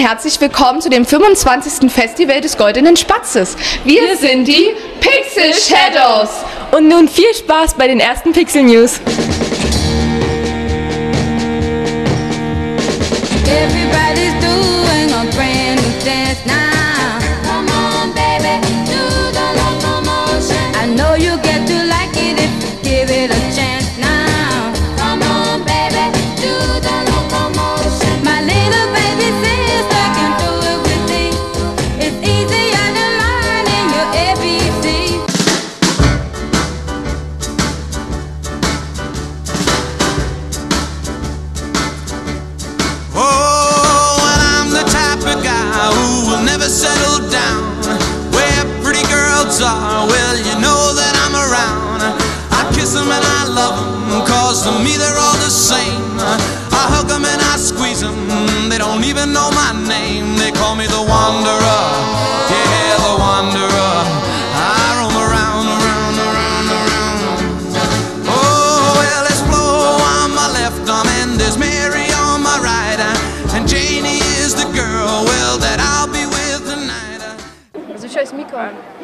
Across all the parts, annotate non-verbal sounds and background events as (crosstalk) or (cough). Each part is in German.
herzlich willkommen zu dem 25. Festival des Goldenen Spatzes. Wir, Wir sind die Pixel Shadows. Und nun viel Spaß bei den ersten Pixel News. Everybody's doing a brand new dance now. Come on, baby, do the locomotion. I know you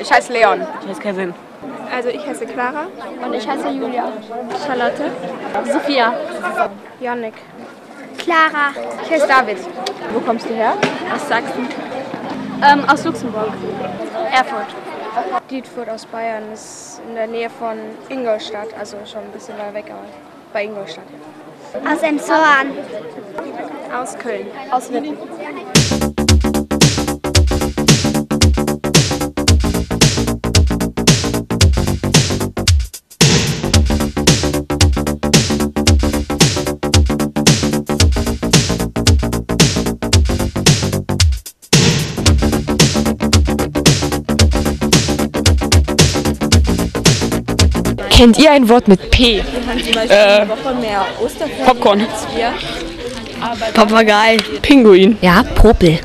Ich heiße Leon. Ich heiße Kevin. Also ich heiße Clara. Und ich heiße Julia. Charlotte. Sophia. Janik. Clara. Ich heiße David. Wo kommst du her? Aus Sachsen. Ähm, aus Luxemburg. Erfurt. Dietfurt aus Bayern ist in der Nähe von Ingolstadt. Also schon ein bisschen weit weg, aber bei Ingolstadt. Aus Emshorn. Aus Köln. Aus Witten. Kennt ihr ein Wort mit P? Äh, Popcorn. Papagei. Pinguin. Ja, Popel.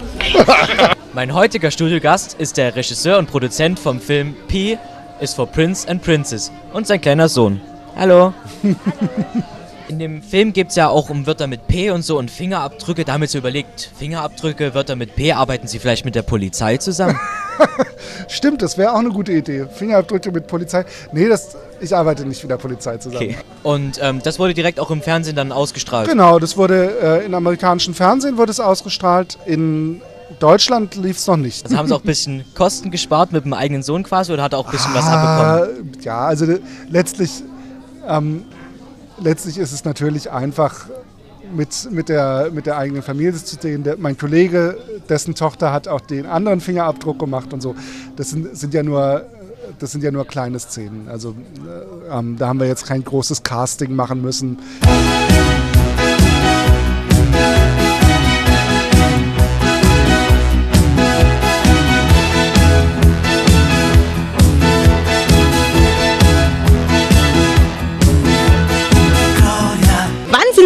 (laughs) Mein heutiger Studiogast ist der Regisseur und Produzent vom Film P is for Prince and Princess und sein kleiner Sohn. Hallo. (laughs) In dem Film geht es ja auch um Wörter mit P und so und Fingerabdrücke. Da haben wir so überlegt, Fingerabdrücke, Wörter mit P, arbeiten Sie vielleicht mit der Polizei zusammen? (laughs) (laughs) Stimmt, das wäre auch eine gute Idee. Fingerabdrücke mit Polizei. Nee, das, ich arbeite nicht mit der Polizei zusammen. Okay. Und ähm, das wurde direkt auch im Fernsehen dann ausgestrahlt. Genau, das wurde äh, im amerikanischen Fernsehen wurde es ausgestrahlt. In Deutschland lief es noch nicht. Also haben Sie auch ein bisschen (laughs) Kosten gespart mit dem eigenen Sohn quasi oder hat er auch ein bisschen was Ah, abbekommen? Ja, also letztlich, ähm, letztlich ist es natürlich einfach mit, mit, der, mit der eigenen Familie zu sehen. Der, mein Kollege, dessen Tochter hat auch den anderen Fingerabdruck gemacht und so. Das sind, sind ja nur das sind ja nur kleine Szenen. Also äh, ähm, da haben wir jetzt kein großes Casting machen müssen.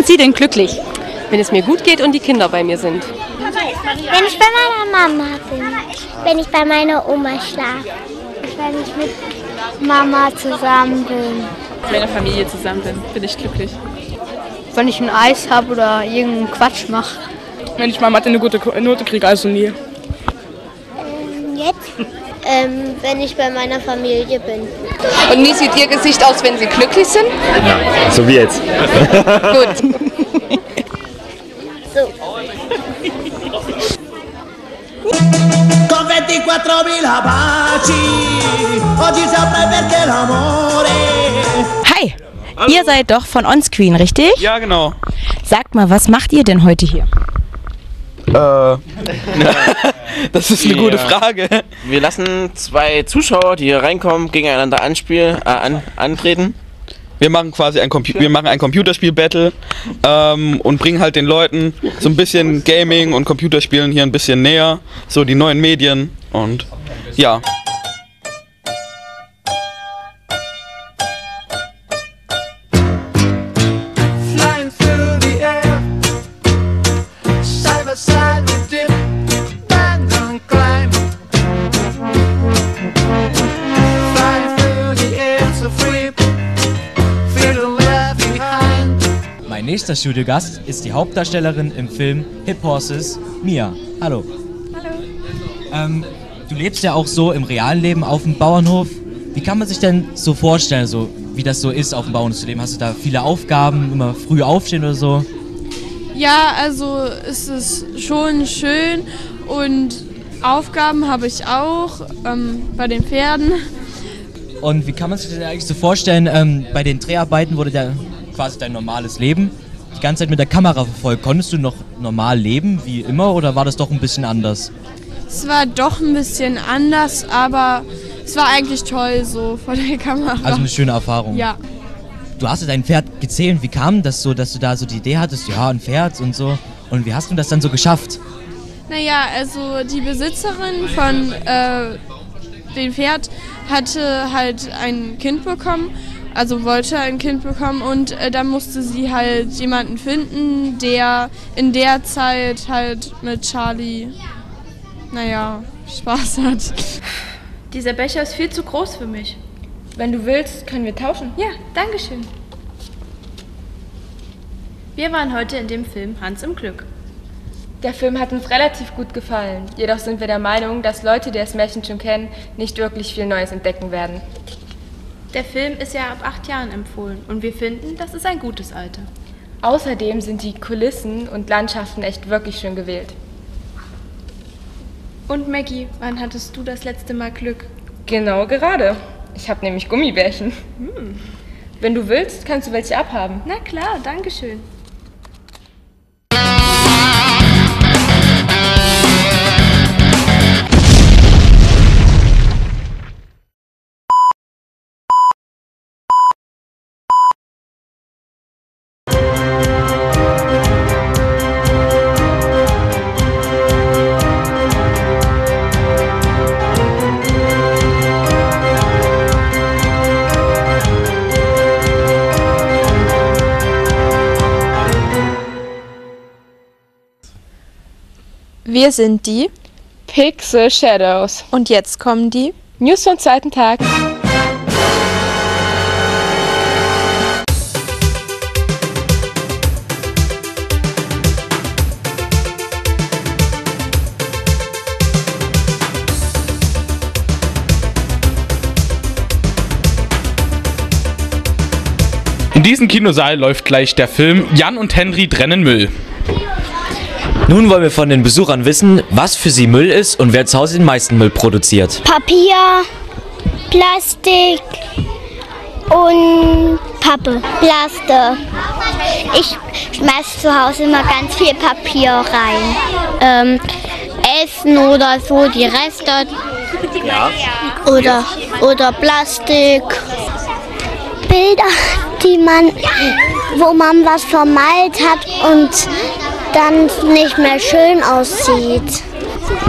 Sind Sie denn glücklich? Wenn es mir gut geht und die Kinder bei mir sind. Wenn ich bei meiner Mama bin. Wenn ich bei meiner Oma schlafe. Wenn ich mit Mama zusammen bin. Mit meiner Familie zusammen bin, bin ich glücklich. Wenn ich ein Eis habe oder irgendeinen Quatsch mache. Wenn ich mal Mathe eine gute Note kriege, also nie. Jetzt? Ähm, wenn ich bei meiner Familie bin. Und wie sieht Ihr Gesicht aus, wenn Sie glücklich sind? So wie jetzt. Gut. So. Con 24.000 baci, oggi saprei perché l'amore. Hi, ihr seid doch von Onscreen, richtig? Ja, genau. Sagt mal, was macht ihr denn heute hier? Äh, (laughs) Das ist eine gute Frage. wir lassen zwei Zuschauer, die hier reinkommen, gegeneinander anspielen, äh, an, antreten. Wir machen quasi ein, Compu wir machen ein Computerspiel-Battle ähm, und bringen halt den Leuten so ein bisschen Gaming und Computerspielen hier ein bisschen näher. So die neuen Medien und ja. Nächster Studiogast ist die Hauptdarstellerin im Film Hip Horses, Mia. Hallo. Hallo. Ähm, du lebst ja auch so im realen Leben auf dem Bauernhof. Wie kann man sich denn so vorstellen, so wie das so ist, auf dem Bauernhof zu leben? Hast du da viele Aufgaben, immer früh aufstehen oder so? Ja, also es ist schon schön und Aufgaben habe ich auch ähm, bei den Pferden. Und wie kann man sich das denn eigentlich so vorstellen? Ähm, bei den Dreharbeiten wurde ja quasi dein normales Leben die ganze Zeit mit der Kamera verfolgt. Konntest du noch normal leben, wie immer, oder war das doch ein bisschen anders? Es war doch ein bisschen anders, aber es war eigentlich toll so vor der Kamera. Also eine schöne Erfahrung. Ja. Du hast ja dein Pferd gezählt. Wie kam das so, dass du da so die Idee hattest, ja, ein Pferd und so? Und wie hast du das dann so geschafft? Naja, also die Besitzerin von äh, dem Pferd hatte halt ein Kind bekommen, also wollte ein Kind bekommen und äh, dann musste sie halt jemanden finden, der in der Zeit halt mit Charlie, naja, Spaß hat. Dieser Becher ist viel zu groß für mich. Wenn du willst, können wir tauschen. Ja, danke schön. Wir waren heute in dem Film Hans im Glück. Der Film hat uns relativ gut gefallen. Jedoch sind wir der Meinung, dass Leute, die das Märchen schon kennen, nicht wirklich viel Neues entdecken werden. Der Film ist ja ab acht Jahren empfohlen und wir finden, das ist ein gutes Alter. Außerdem sind die Kulissen und Landschaften echt wirklich schön gewählt. Und Maggie, wann hattest du das letzte Mal Glück? Genau gerade. Ich habe nämlich Gummibärchen. Wenn du willst, kannst du welche abhaben. Na klar, danke schön. Wir sind die Pixel Shadows. und jetzt kommen die News vom zweiten Tag. In diesem Kinosaal läuft gleich der Film Jan und Henry trennen Müll. Nun wollen wir von den Besuchern wissen, was für sie Müll ist und wer zu Hause den meisten Müll produziert. Papier, Plastik und Pappe. Plaste. Ich schmeiß zu Hause immer ganz viel Papier rein. Ähm, Essen oder so, die Reste. Ja. Oder, oder Plastik. Bilder, die man, wo man was vermalt hat und dann nicht mehr schön aussieht.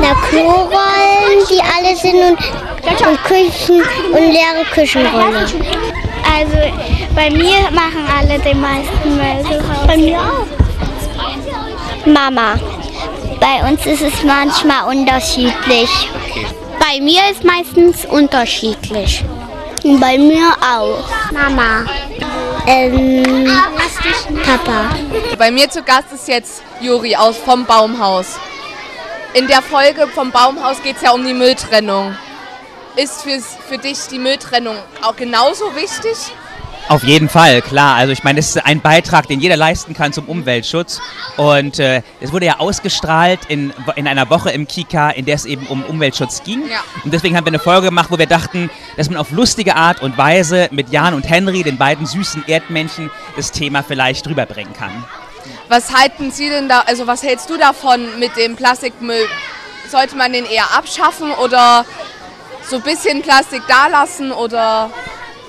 Na, Klorollen, die alle sind und, und Küchen und leere Küchenrolle. Also bei mir machen alle den meisten Müll. Bei mir auch. Mama. Bei uns ist es manchmal unterschiedlich. Bei mir ist meistens unterschiedlich. Bei mir auch. Mama. Ähm, Papa. Bei mir zu Gast ist jetzt Juri aus vom Baumhaus. In der Folge vom Baumhaus geht es ja um die Mülltrennung. Ist für, für dich die Mülltrennung auch genauso wichtig? Auf jeden Fall, klar. Also ich meine, es ist ein Beitrag, den jeder leisten kann zum Umweltschutz. Und äh, es wurde ja ausgestrahlt in, in einer Woche im Kika, in der es eben um Umweltschutz ging. Ja. Und deswegen haben wir eine Folge gemacht, wo wir dachten, dass man auf lustige Art und Weise mit Jan und Henry, den beiden süßen Erdmännchen, das Thema vielleicht rüberbringen kann. Was halten Sie denn da, also was hältst du davon mit dem Plastikmüll? Sollte man den eher abschaffen oder so ein bisschen Plastik da lassen oder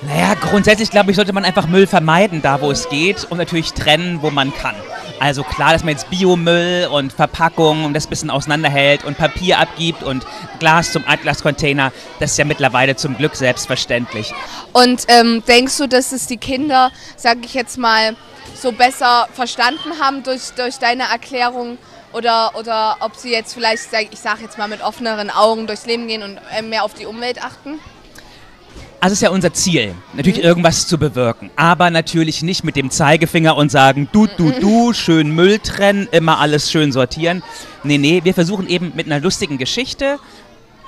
Naja, grundsätzlich glaube ich, sollte man einfach Müll vermeiden, da wo es geht und natürlich trennen, wo man kann. Also klar, dass man jetzt Biomüll und Verpackung und das ein bisschen auseinanderhält und Papier abgibt und Glas zum Altglascontainer, das ist ja mittlerweile zum Glück selbstverständlich. Und ähm, denkst du, dass es die Kinder, sage ich jetzt mal, so besser verstanden haben durch, durch deine Erklärung? Oder, oder ob sie jetzt vielleicht, ich sage jetzt mal, mit offeneren Augen durchs Leben gehen und äh, mehr auf die Umwelt achten? Also es ist ja unser Ziel, natürlich irgendwas zu bewirken. Aber natürlich nicht mit dem Zeigefinger und sagen, du, du, du, schön Müll trennen, immer alles schön sortieren. Nee, nee, wir versuchen eben mit einer lustigen Geschichte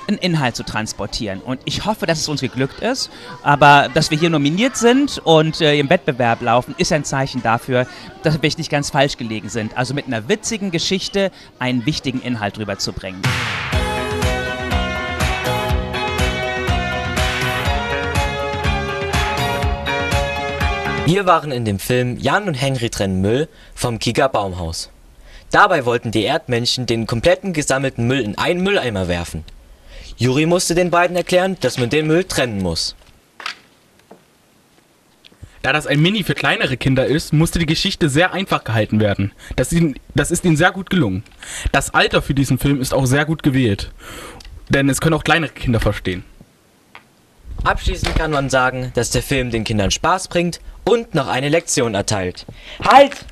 einen Inhalt zu transportieren. Und ich hoffe, dass es uns geglückt ist. Aber dass wir hier nominiert sind und äh, im Wettbewerb laufen, ist ein Zeichen dafür, dass wir nicht ganz falsch gelegen sind. Also mit einer witzigen Geschichte einen wichtigen Inhalt rüberzubringen. Wir waren in dem Film Jan und Henry trennen Müll vom Kika Baumhaus. Dabei wollten die Erdmännchen den kompletten gesammelten Müll in einen Mülleimer werfen. Juri musste den beiden erklären, dass man den Müll trennen muss. Da das ein Mini für kleinere Kinder ist, musste die Geschichte sehr einfach gehalten werden. Das, ihn, das ist ihnen sehr gut gelungen. Das Alter für diesen Film ist auch sehr gut gewählt. Denn es können auch kleinere Kinder verstehen. Abschließend kann man sagen, dass der Film den Kindern Spaß bringt und noch eine Lektion erteilt. Halt!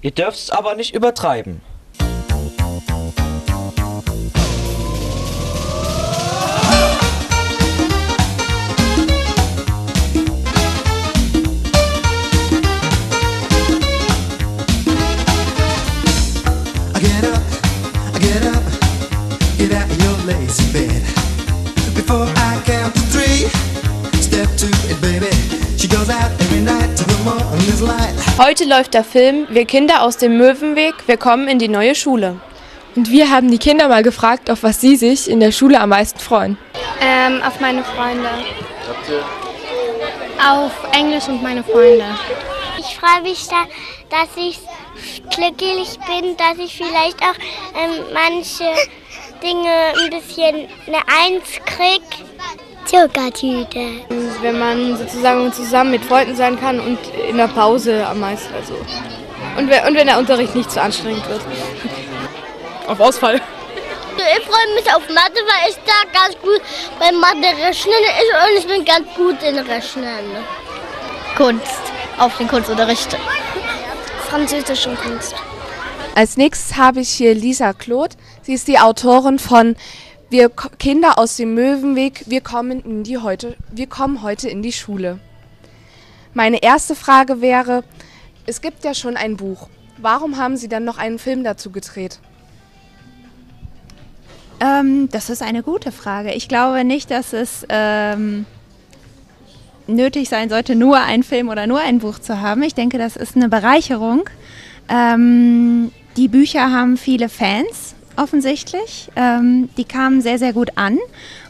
Ihr dürft's aber nicht übertreiben. Heute läuft der Film Wir Kinder aus dem Möwenweg, wir kommen in die neue Schule. Und wir haben die Kinder mal gefragt, auf was sie sich in der Schule am meisten freuen. Ähm, auf meine Freunde. Auf Englisch und meine Freunde. Ich freue mich da, dass ich glücklich bin, dass ich vielleicht auch ähm, manche Dinge ein bisschen eine Eins krieg. Zuckertüte. Wenn man sozusagen zusammen mit Freunden sein kann und in der Pause am meisten. Also. Und, wenn, und wenn der Unterricht nicht zu anstrengend wird. (laughs) Auf Ausfall. Ich freue mich auf Mathe, weil ich da ganz gut bei Mathe rechnen ist und ich bin ganz gut in Rechnen. Kunst, auf den Kunstunterricht. Französisch und Kunst. Als nächstes habe ich hier Lisa Kloth. Sie ist die Autorin von Wir Kinder aus dem Möwenweg, wir kommen, in die heute, wir kommen heute in die Schule. Meine erste Frage wäre, es gibt ja schon ein Buch. Warum haben Sie dann noch einen Film dazu gedreht? Ähm, das ist eine gute Frage. Ich glaube nicht, dass es ähm, nötig sein sollte, nur einen Film oder nur ein Buch zu haben. Ich denke, das ist eine Bereicherung. Ähm, die Bücher haben viele Fans, offensichtlich. Ähm, die kamen sehr, sehr gut an.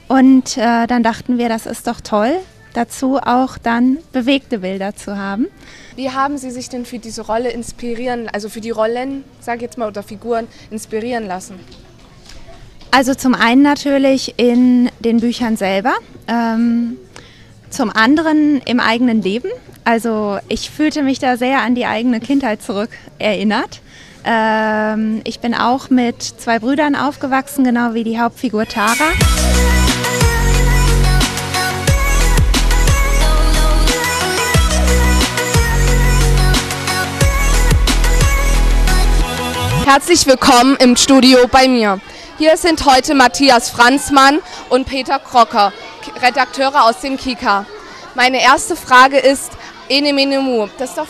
Und äh, dann dachten wir, das ist doch toll, dazu auch dann bewegte Bilder zu haben. Wie haben Sie sich denn für diese Rolle inspirieren, also für die Rollen, sag ich jetzt mal, oder Figuren inspirieren lassen? Also zum einen natürlich in den Büchern selber, ähm, zum anderen im eigenen Leben. Also ich fühlte mich da sehr an die eigene Kindheit zurück erinnert. Ähm, ich bin auch mit zwei Brüdern aufgewachsen, genau wie die Hauptfigur Tara. Herzlich willkommen im Studio bei mir. Hier sind heute Matthias Franzmann und Peter Krocker, Redakteure aus dem Kika. Meine erste Frage ist, Ene Mene Mu, das ist doch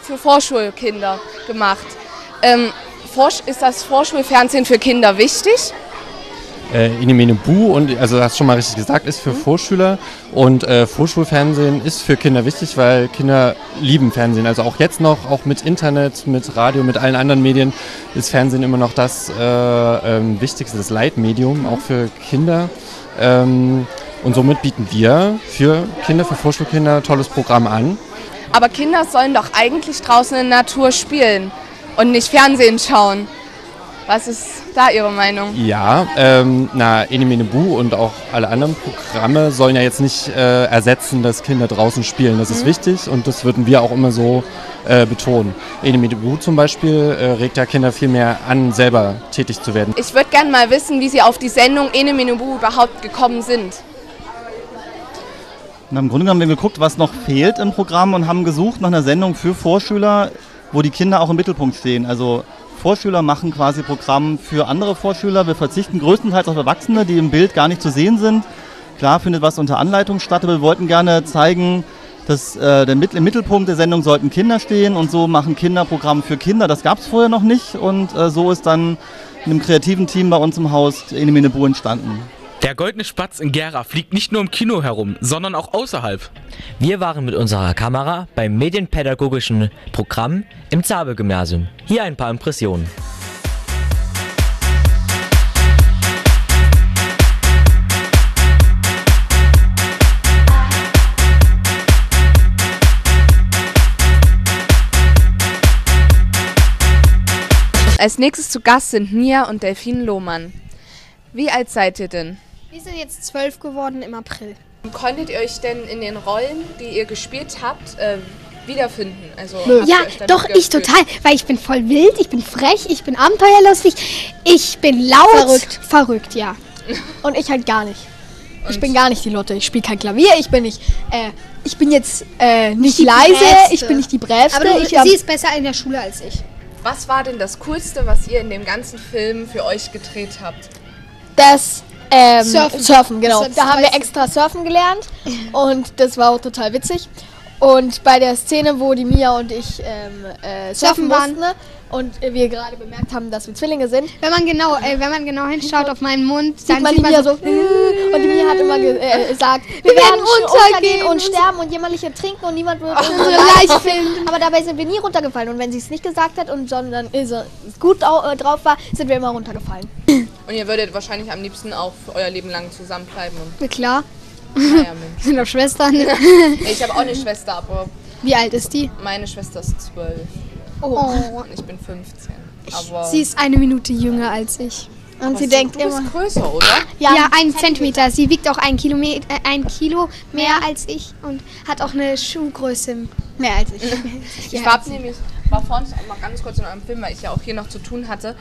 für Vorschulkinder gemacht. Ähm, ist das Vorschulfernsehen für Kinder wichtig? äh, Inimene Bu und also hast schon mal richtig gesagt, ist für Vorschüler und äh, Vorschulfernsehen ist für Kinder wichtig, weil Kinder lieben Fernsehen. Also auch jetzt noch, auch mit Internet, mit Radio, mit allen anderen Medien ist Fernsehen immer noch das äh, ähm, wichtigste, das Leitmedium, auch für Kinder. Ähm, und somit bieten wir für Kinder, für Vorschulkinder ein tolles Programm an. Aber Kinder sollen doch eigentlich draußen in der Natur spielen und nicht Fernsehen schauen. Was ist da Ihre Meinung? Ja, ähm, na, Enemene Bu und auch alle anderen Programme sollen ja jetzt nicht äh, ersetzen, dass Kinder draußen spielen. Das ist Mhm. wichtig und das würden wir auch immer so äh, betonen. Enemene Bu zum Beispiel äh, regt ja Kinder viel mehr an, selber tätig zu werden. Ich würde gerne mal wissen, wie Sie auf die Sendung Ene Menubu überhaupt gekommen sind. Und im Grunde genommen haben wir geguckt, was noch fehlt im Programm und haben gesucht nach einer Sendung für Vorschüler, wo die Kinder auch im Mittelpunkt stehen. Also Vorschüler machen quasi Programm für andere Vorschüler. Wir verzichten größtenteils auf Erwachsene, die im Bild gar nicht zu sehen sind. Klar findet was unter Anleitung statt, aber wir wollten gerne zeigen, dass äh, im Mittelpunkt der Sendung sollten Kinder stehen und so machen Kinderprogramm für Kinder. Das gab es vorher noch nicht und äh, so ist dann in einem kreativen Team bei uns im Haus Enemene Bu entstanden. Der goldene Spatz in Gera fliegt nicht nur im Kino herum, sondern auch außerhalb. Wir waren mit unserer Kamera beim medienpädagogischen Programm im Zabel-Gymnasium. Hier ein paar Impressionen. Als nächstes zu Gast sind Nia und Delfin Lohmann. Wie alt seid ihr denn? Wir sind jetzt zwölf geworden im April. Konntet ihr euch denn in den Rollen, die ihr gespielt habt, äh, wiederfinden? Also Ja, doch, ich total. Weil ich bin voll wild, ich bin frech, ich bin abenteuerlustig, ich bin laut. Verrückt. Verrückt, ja. (laughs) Und ich halt gar nicht. Ich bin gar nicht die Lotte. Ich spiele kein Klavier. Ich bin nicht. Äh, ich bin jetzt äh, nicht leise. Brävste. Ich bin nicht die Brävste. Aber du, ich, sie ist besser in der Schule als ich. Was war denn das Coolste, was ihr in dem ganzen Film für euch gedreht habt? das ähm, Surfen. Surfen. genau. Da haben wir extra Surfen gelernt (laughs) und das war auch total witzig. Und bei der Szene, wo die Mia und ich ähm, äh, surfen Surfen waren. mussten und wir gerade bemerkt haben, dass wir Zwillinge sind, Wenn man genau, äh, wenn man genau hinschaut auf meinen Mund, sieht man die Mia so. (laughs) (laughs) Und die Mia hat immer ge äh, gesagt, wir, Wir werden untergehen und sterben und jämmerlich ertrinken und niemand wird unsere Leiche Leiche finden. Aber dabei sind wir nie runtergefallen. Und wenn sie es nicht gesagt hat und sondern äh, so gut äh, drauf war, sind wir immer runtergefallen. Und ihr würdet wahrscheinlich am liebsten auch für euer Leben lang zusammenbleiben. Und klar. naja, (laughs) Mensch. Sind doch Schwestern. (laughs) ich habe auch eine Schwester, aber Wie alt ist die? meine Schwester ist zwölf. Oh. Und ich bin 15. Aber Sie ist eine Minute jünger als ich. Und Aber sie denkt du bist immer. größer, oder? Ja, ein Zentimeter. Sie wiegt auch ein, Kilometer, äh, ein Kilo mehr als ich und hat auch eine Schuhgröße mehr als ich. (laughs) Ich war nämlich, war vorhin auch mal ganz kurz in eurem Film, weil ich ja auch hier noch zu tun hatte.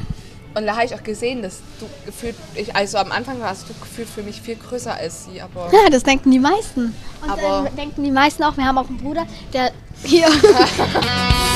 Und da habe ich auch gesehen, dass du gefühlt, ich, also am Anfang warst du gefühlt für mich viel größer als sie, aber. Ja, das denken die meisten. Und Aber- dann denken die meisten auch, wir haben auch einen Bruder, der hier. (laughs)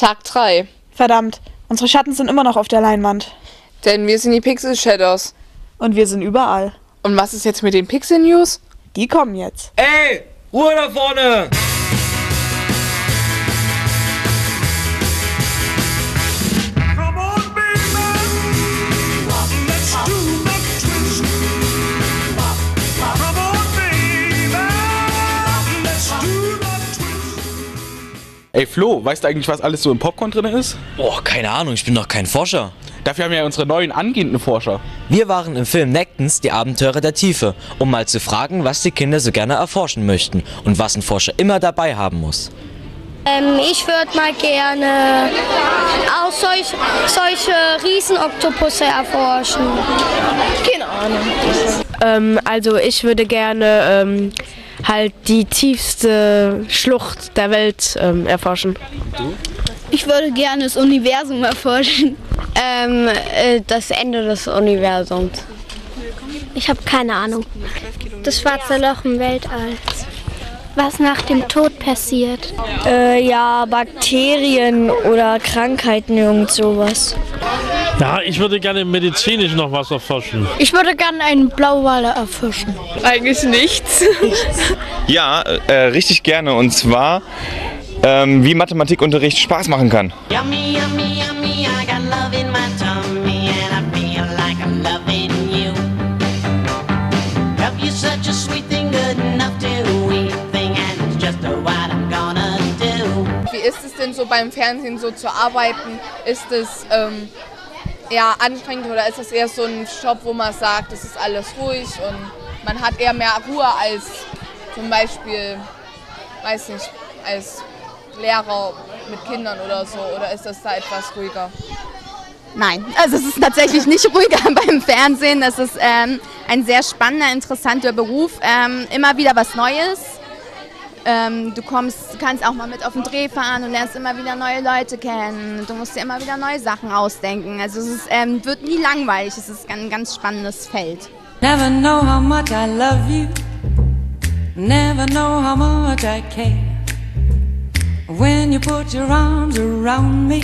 Tag 3. Verdammt, unsere Schatten sind immer noch auf der Leinwand. Denn wir sind die Pixel Shadows. Und wir sind überall. Und was ist jetzt mit den Pixel News? Die kommen jetzt. Ey, Ruhe da vorne! Ey Flo, weißt du eigentlich, was alles so im Popcorn drin ist? Boah, keine Ahnung, ich bin doch kein Forscher. Dafür haben wir ja unsere neuen angehenden Forscher. Wir waren im Film Nectons die Abenteurer der Tiefe, um mal zu fragen, was die Kinder so gerne erforschen möchten und was ein Forscher immer dabei haben muss. Ähm, ich würde mal gerne auch solch, solche Riesenoktopusse erforschen. Keine Ahnung. Ähm, also ich würde gerne ähm, halt die tiefste Schlucht der Welt ähm, erforschen. Ich würde gerne das Universum erforschen. Ähm, äh, das Ende des Universums. Ich habe keine Ahnung. Das schwarze Loch im Weltall. Was nach dem Tod passiert? Äh, ja, Bakterien oder Krankheiten, irgend sowas. Ja, ich würde gerne medizinisch noch was erforschen. Ich würde gerne einen Blauwal erforschen. Eigentlich nichts. (laughs) Ja, äh, richtig gerne. Und zwar, ähm, wie Mathematikunterricht Spaß machen kann. Yummy, yummy, yummy, I got love in my so beim Fernsehen so zu arbeiten? Ist es ähm, eher anstrengend oder ist es eher so ein Job, wo man sagt, es ist alles ruhig und man hat eher mehr Ruhe als zum Beispiel, weiß nicht, als Lehrer mit Kindern oder so? Oder ist das da etwas ruhiger? Nein, also es ist tatsächlich nicht ruhiger (laughs) beim Fernsehen. Es ist ähm, ein sehr spannender, interessanter Beruf. Ähm, immer wieder was Neues. Ähm, du kommst, kannst auch mal mit auf den Dreh fahren und lernst immer wieder neue Leute kennen. Du musst dir immer wieder neue Sachen ausdenken. Also es ist, ähm, wird nie langweilig. Es ist ein ganz spannendes Feld. Never know how much I love you. Never know how much I care. When you put your arms around me,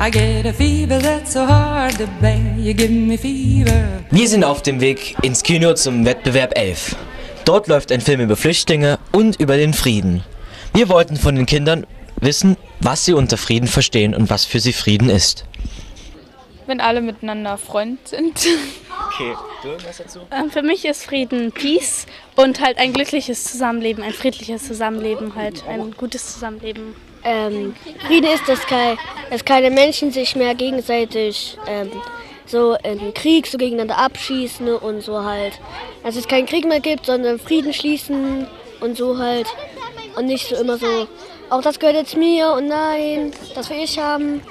I get a fever that's so hard to bear. You give me fever. Wir sind auf dem Weg ins Kino zum Wettbewerb 11. Dort läuft ein Film über Flüchtlinge und über den Frieden. Wir wollten von den Kindern wissen, was sie unter Frieden verstehen und was für sie Frieden ist. Wenn alle miteinander Freund sind. Okay, du was dazu? Ähm, Für mich ist Frieden Peace und halt ein glückliches Zusammenleben, ein friedliches Zusammenleben, halt ein gutes Zusammenleben. Ähm, Friede ist, dass, dass keine Menschen sich mehr gegenseitig ähm, so im Krieg so gegeneinander abschießen und so halt. Dass es keinen Krieg mehr gibt, sondern Frieden schließen und so halt. Und nicht so immer so, auch das gehört jetzt mir und nein, das will ich haben.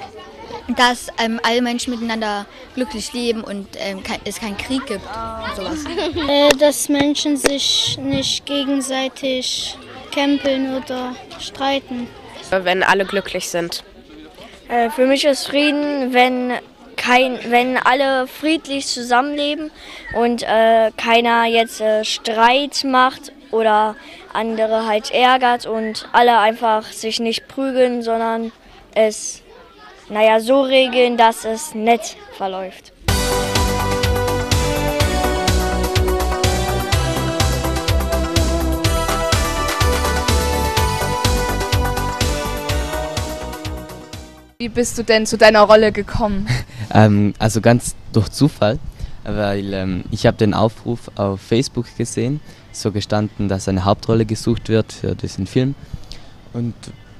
Dass ähm, alle Menschen miteinander glücklich leben und ähm, kein, es keinen Krieg gibt. Und sowas. (laughs) Äh, dass Menschen sich nicht gegenseitig kämpeln oder streiten. Wenn alle glücklich sind. Äh, für mich ist Frieden, wenn, kein, wenn alle friedlich zusammenleben und äh, keiner jetzt äh, Streit macht oder andere halt ärgert und alle einfach sich nicht prügeln, sondern es naja, so regeln, dass es nett verläuft. Wie bist du denn zu deiner Rolle gekommen? Ähm, also ganz durch Zufall, weil ähm, ich habe den Aufruf auf Facebook gesehen, so gestanden, dass eine Hauptrolle gesucht wird für diesen Film. Und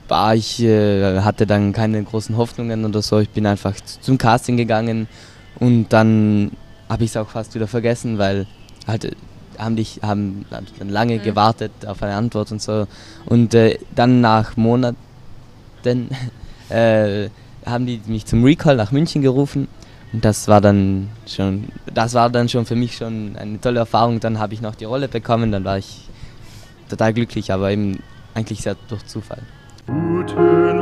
war ich äh, hatte dann keine großen Hoffnungen oder so. Ich bin einfach zum Casting gegangen und dann habe ich es auch fast wieder vergessen, weil halt äh, haben dich haben dann lange Mhm. gewartet auf eine Antwort und so. Und äh, dann nach Monaten (laughs) äh, haben die mich zum Recall nach München gerufen und das war dann schon das war dann schon für mich schon eine tolle Erfahrung. Dann habe ich noch die Rolle bekommen, dann war ich total glücklich, aber eben eigentlich sehr durch Zufall. Guten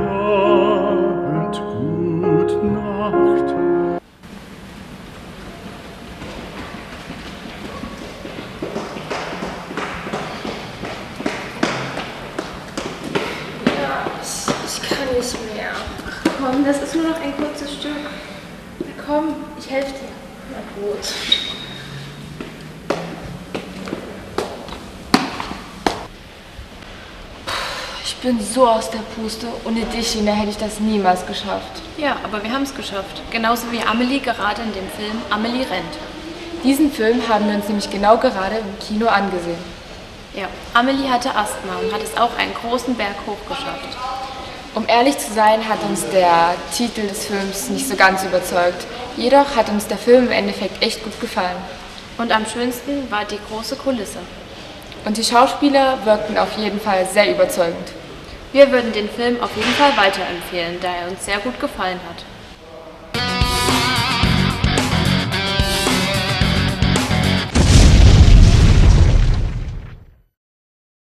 Ich bin so aus der Puste. Ohne dich, Lina, hätte ich das niemals geschafft. Ja, aber wir haben es geschafft. Genauso wie Amelie gerade in dem Film Amelie rennt. Diesen Film haben wir uns nämlich genau gerade im Kino angesehen. Ja, Amelie hatte Asthma und hat es auch einen großen Berg hochgeschafft. Um ehrlich zu sein, hat uns der Titel des Films nicht so ganz überzeugt. Jedoch hat uns der Film im Endeffekt echt gut gefallen. Und am schönsten war die große Kulisse. Und die Schauspieler wirkten auf jeden Fall sehr überzeugend. Wir würden den Film auf jeden Fall weiterempfehlen, da er uns sehr gut gefallen hat.